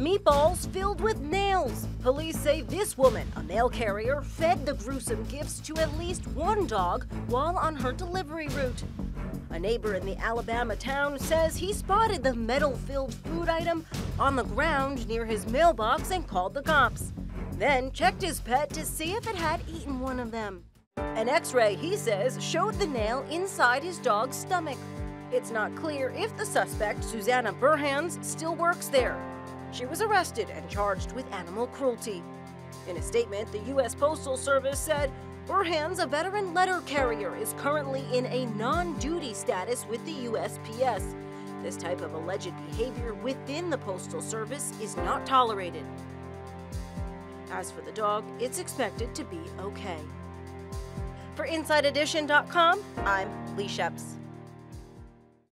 Meatballs filled with nails. Police say this woman, a mail carrier, fed the gruesome gifts to at least one dog while on her delivery route. A neighbor in the Alabama town says he spotted the metal filled food item on the ground near his mailbox and called the cops. Then checked his pet to see if it had eaten one of them. An x ray, he says, showed the nail inside his dog's stomach. It's not clear if the suspect, Susanna Burhans, still works there. She was arrested and charged with animal cruelty. In a statement, the U.S. Postal Service said Burhans, a veteran letter carrier, is currently in a non duty status with the USPS. This type of alleged behavior within the Postal Service is not tolerated. As for the dog, it's expected to be okay. For InsideEdition.com, I'm Leigh Scheps.